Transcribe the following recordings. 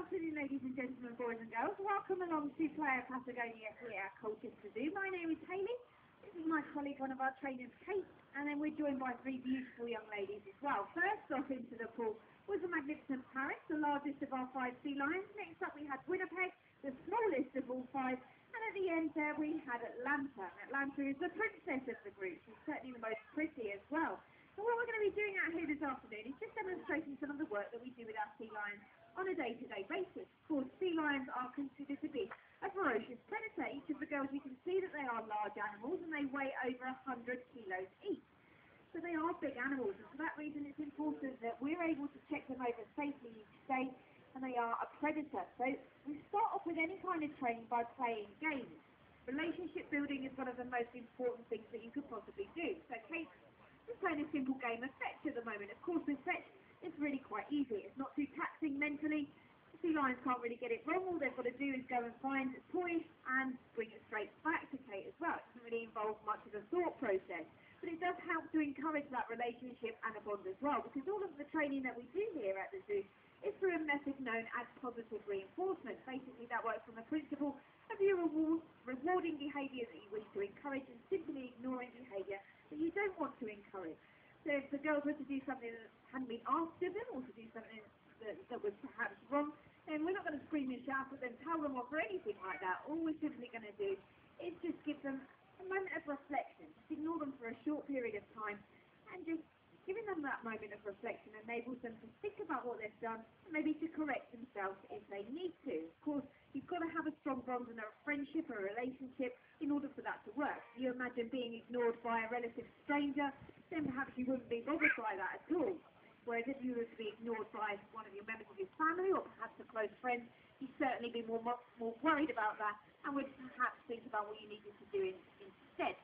afternoon, ladies and gentlemen, boys and girls. Welcome along to Playa Patagonia here at Colchester Zoo. My name is Hayley. This is my colleague, one of our trainers, Kate, and then we're joined by three beautiful young ladies as well. First off into the pool was the magnificent Paris, the largest of our five sea lions. Next up we had Winnipeg, the smallest of all five. And at the end there we had Atlanta. Atlanta is the princess of the group. She's certainly the most pretty as well. So what we're going to be doing out here this afternoon is just demonstrating some of the work that we do with our sea lions on a day-to-day basis. Of course, sea lions are considered to be a ferocious predator. Each of the girls, you can see that they are large animals and they weigh over 100 kilos each. So they are big animals, and for that reason it's important that we're able to check them over safely each day, and they are a predator. So we start off with any kind of training by playing games. Relationship building is one of the most important things that you could possibly do. So Kate is playing a simple game of fetch at the moment. Of course, with fetch, it's really quite easy. It's not too taxing mentally. sea lions can't really get it wrong. All they've got to do is go and find toys and bring it straight back to Kate as well. It doesn't really involve much of a thought process. But it does help to encourage that relationship and a bond as well, because all of the training that we do here at the zoo is through a method known as positive reinforcement. Basically, that works on the principle of you reward, rewarding behaviour that you wish to encourage and simply ignoring behaviour that you don't want to encourage. So if the girls were to do something that hadn't been asked of them or to do something that, that was perhaps wrong, then we're not going to scream and shout at them, tell them off or anything like that. All we're simply going to do is just give them a moment of reflection. Just ignore them for a short period of time and just giving them that moment of reflection enables them to think about what they've done and maybe to correct themselves if they need to. Of course, you've got to have a strong bond and a friendship or a relationship in order for that to work. You imagine being ignored by a relative stranger, then perhaps you wouldn't be bothered by that at all. Whereas if you were to be ignored by one of your members of your family or perhaps a close friend, you'd certainly be more more worried about that and would perhaps think about what you needed to do in, instead.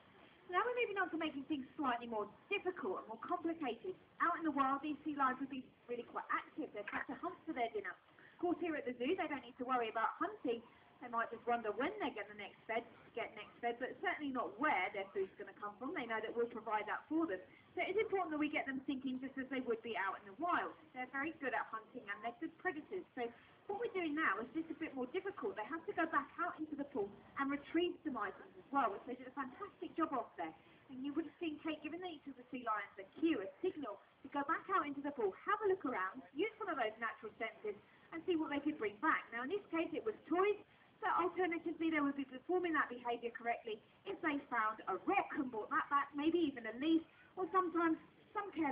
Now we're moving on to making things slightly more difficult and more complicated. Out in the wild, these sea lions would be really quite active. They'd have to hunt for their dinner. Of course, here at the zoo, they don't need to worry about hunting. They might just wonder when they're going to next fed, get next fed, but certainly not where their food's going to come from. They know that we'll provide that for them. So it's important that we get them thinking just as they would be out in the wild. They're very good at hunting and they're good predators. So what we're doing now is just a bit more difficult. They have to go back out into the pool and retrieve some items as well, which they did a fantastic job of there. And you would have seen Kate giving each of the sea lions a cue, a signal to go back out into the pool, have a look around, use one of those natural senses and see what they could bring back. Now in this case it was toys, so alternatively they would be performing that behaviour correctly if they found a rock and brought that back, maybe even a leaf, or sometimes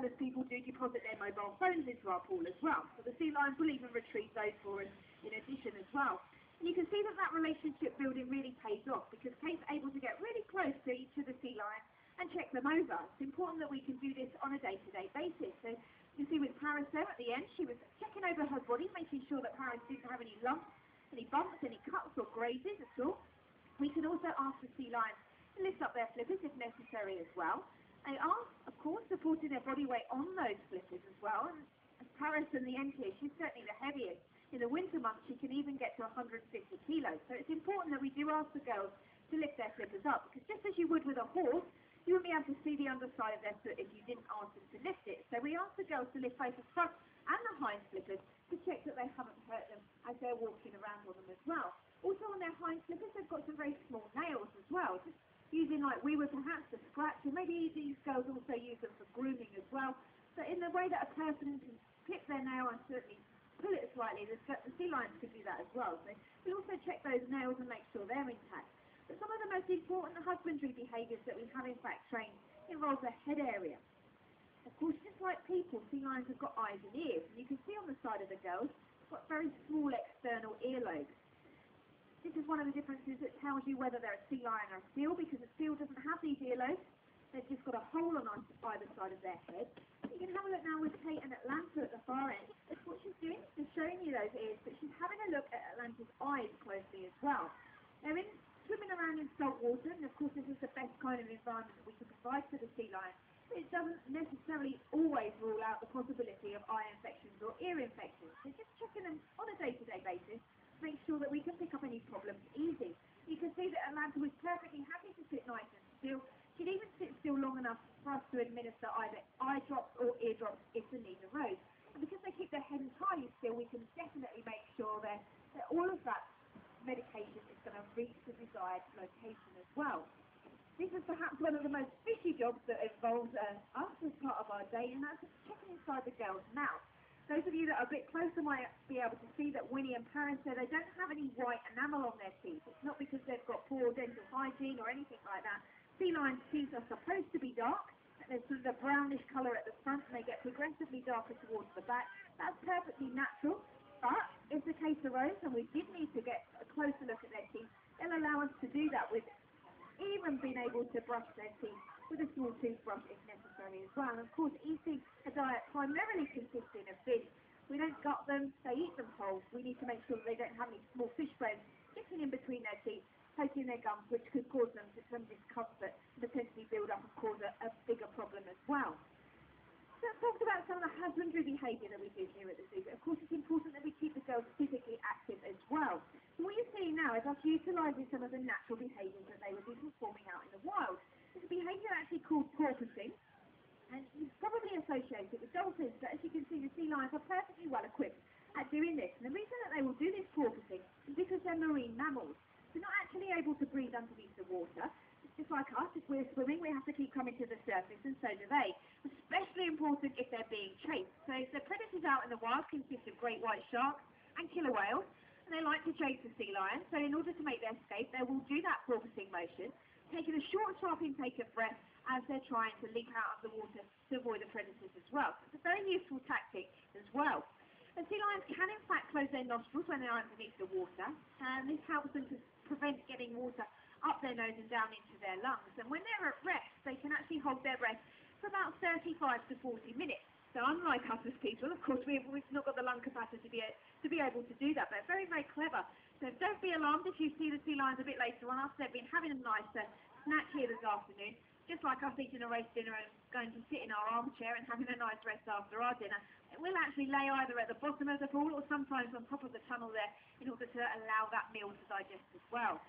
careless people do deposit their mobile phones into our pool as well. So the sea lions will even retrieve those for us in addition as well. And you can see that that relationship building really pays off because Kate's able to get really close to each of the sea lions and check them over. It's important that we can do this on a day-to-day -day basis. So you see with Paris there at the end, she was checking over her body, making sure that Paris didn't have any lumps, any bumps, any cuts or grazes at all. We can also ask the sea lions to lift up their flippers if necessary as well. They are, of course, supporting their body weight on those flippers as well. And Paris in the here, she's certainly the heaviest. In the winter months, she can even get to 150 kilos. So it's important that we do ask the girls to lift their flippers up, because just as you would with a horse, you wouldn't be able to see the underside of their foot if you didn't ask them to lift it. So we ask the girls to lift both the front and the hind flippers to check that they haven't hurt them as they're walking around on them as well. Also on their hind flippers, they've got some very small nails as well, just using like we would perhaps to scratch, and maybe these girls also use them for grooming as well. So in the way that a person can clip their nail and certainly pull it slightly, the, sea lions could do that as well. So we also check those nails and make sure they're intact. But some of the most important husbandry behaviours that we have in fact trained involve the head area. Of course, just like people, sea lions have got eyes and ears. And you can see on the side of the girls, got very small external earlobes. This is one of the differences that tells you whether they're a sea lion or a seal, because a seal doesn't have these earlobes. They've just got a hole on either side of their head. You can have a look now with Kate and Atlanta at the far end. What she's doing is showing you those ears, but she's having a look at Atlanta's eyes closely as well. They're in, swimming around in salt water, and of course this is the best kind of environment that we can provide for the sea lion. It doesn't necessarily always rule out the possibility of eye infections or ear infections. So just checking them on a day-to-day -day basis make sure that we can pick up any problems easy. You can see that Atlanta was perfectly happy to sit nice and still. She'd even sit still long enough for us to administer either eye drops or ear drops if the need arose. And because they keep their head entirely still, we can definitely make sure that, that all of that medication is going to reach the desired location as well. This is perhaps one of the most fishy jobs that involves uh, us as part of our day, and that's checking inside the girl's mouth. Those of you that are a bit closer might be able to see that Winnie and Paris say they don't have any white enamel on their teeth. It's not because they've got poor dental hygiene or anything like that. Sea lions' teeth are supposed to be dark. There's sort of a brownish colour at the front and they get progressively darker towards the back. That's perfectly natural. But if the case arose and we did need to get a closer look at their teeth, they'll allow us to do that with even being able to brush their teeth with a small toothbrush if necessary as well. And of course, eating a diet primarily consisting of fish, we don't gut them, they eat them whole. We need to make sure that they don't have any small fish bones sticking in between their teeth, poking their gums, which could cause them some discomfort, potentially build up and cause a, a bigger problem as well. So let's talk about some of the husbandry behaviour that we do here at the zoo. Of course, it's important that we keep the girls physically active as well. So what you're seeing now is us utilising some of the natural behaviours that they would be performing out in the wild. There's a behaviour actually called porpoising, and it's probably associated with dolphins, but as you can see, the sea lions are perfectly well equipped at doing this. And the reason that they will do this porpoising is because they're marine mammals. They're not actually able to breathe underneath the water. It's just like us, if we're swimming, we have to keep coming to the surface, and so do they. Especially important if they're being chased. So the predators out in the wild consist of great white sharks and killer whales, and they like to chase the sea lions. So in order to make their escape, they will do that porpoising motion taking a short, sharp intake of breath as they're trying to leap out of the water to avoid the predators as well. It's a very useful tactic as well. And sea lions can in fact close their nostrils when they're underneath the water, and this helps them to prevent getting water up their nose and down into their lungs. And when they're at rest, they can actually hold their breath for about 35 to 40 minutes. So unlike us as people, of course, we've, we've not got the lung capacity to be, to be able to do that, but very, very clever. So don't be alarmed if you see the sea lions a bit later on after they've been having a nice uh, snack here this afternoon, just like us eating a roast dinner and going to sit in our armchair and having a nice rest after our dinner. We'll actually lay either at the bottom of the pool or sometimes on top of the tunnel there in order to allow that meal to digest as well.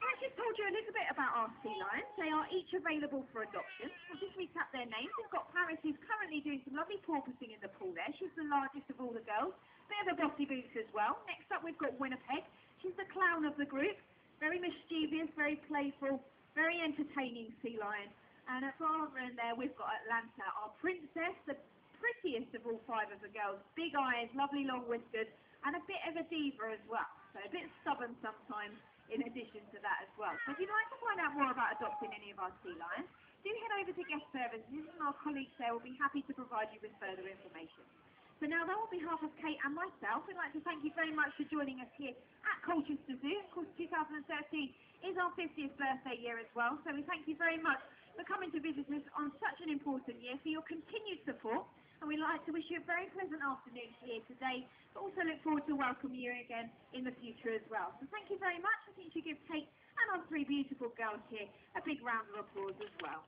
I just told you a little bit about our sea lions. They are each available for adoption. I'll just recap their names. We've got Paris who's currently doing some lovely porpoising in the pool there. She's the largest of all the girls. Bit of a bossy boots as well. Next up we've got Winnipeg. She's the clown of the group. Very mischievous, very playful, very entertaining sea lion. And at far end there we've got Atlanta, our princess, the prettiest of all five of the girls. Big eyes, lovely long whiskers, and a bit of a diva as well. So a bit stubborn sometimes in addition to that as well. So if you'd like to find out more about adopting any of our sea lions, do head over to guest services and our colleagues there will be happy to provide you with further information. So now, though, on behalf of Kate and myself, we'd like to thank you very much for joining us here at Colchester Zoo. Of course, 2013 is our 50th birthday year as well, so we thank you very much for coming to visit us on such an important year, for your continued support, and we'd like to wish you a very pleasant afternoon here today, but also look forward to welcoming you again in the future as well. So thank you very much. I think you should give Kate and our three beautiful girls here a big round of applause as well.